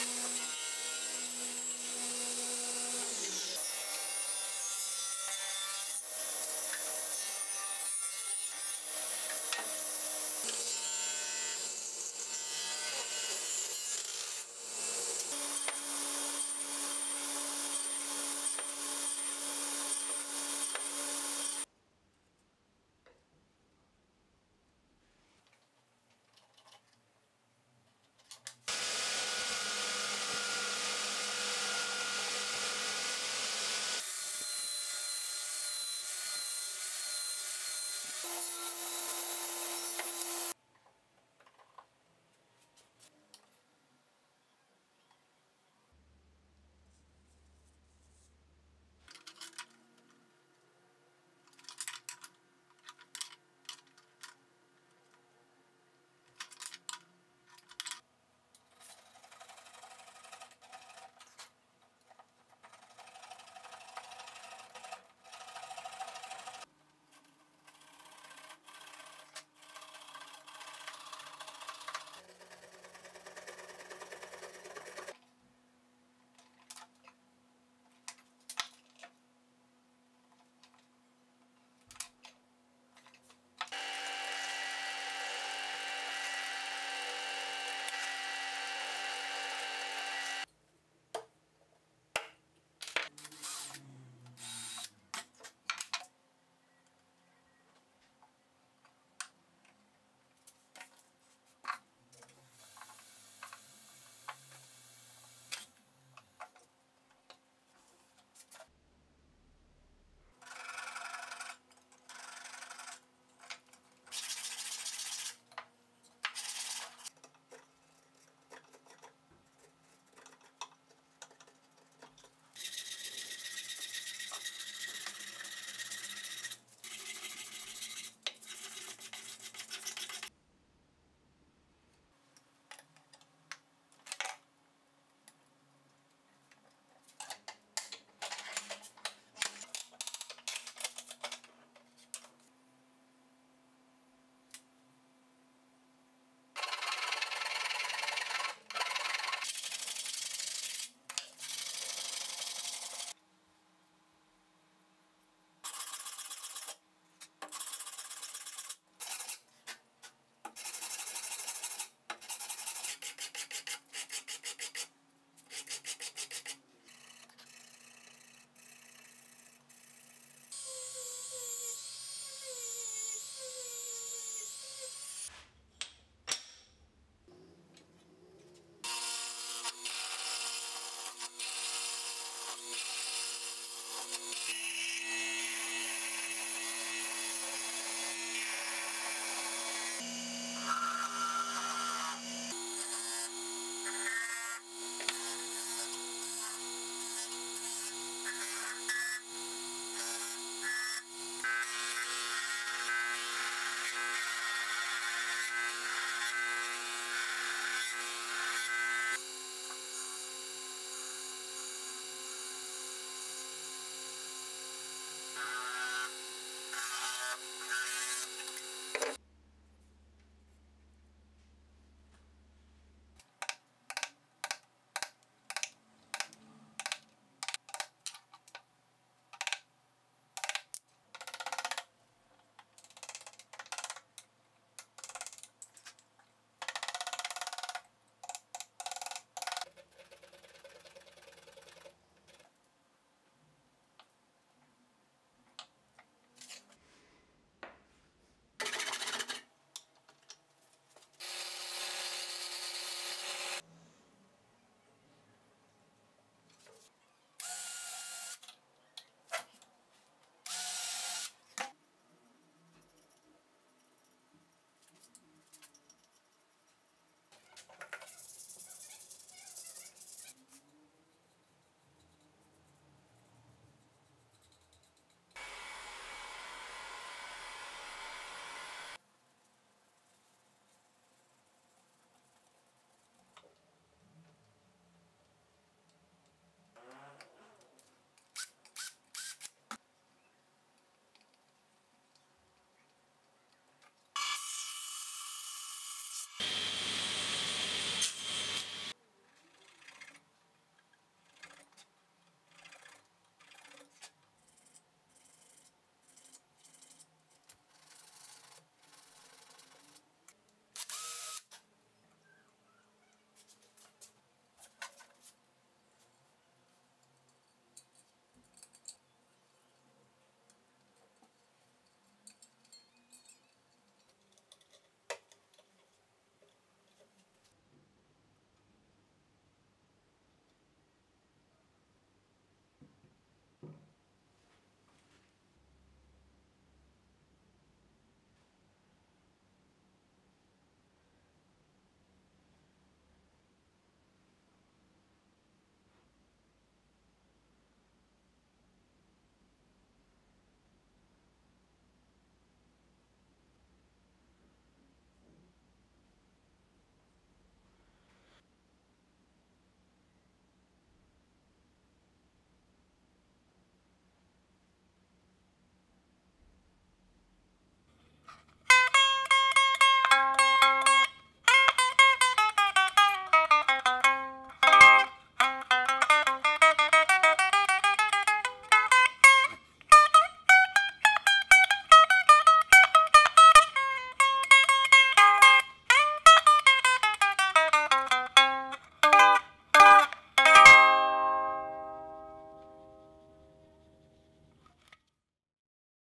Bye.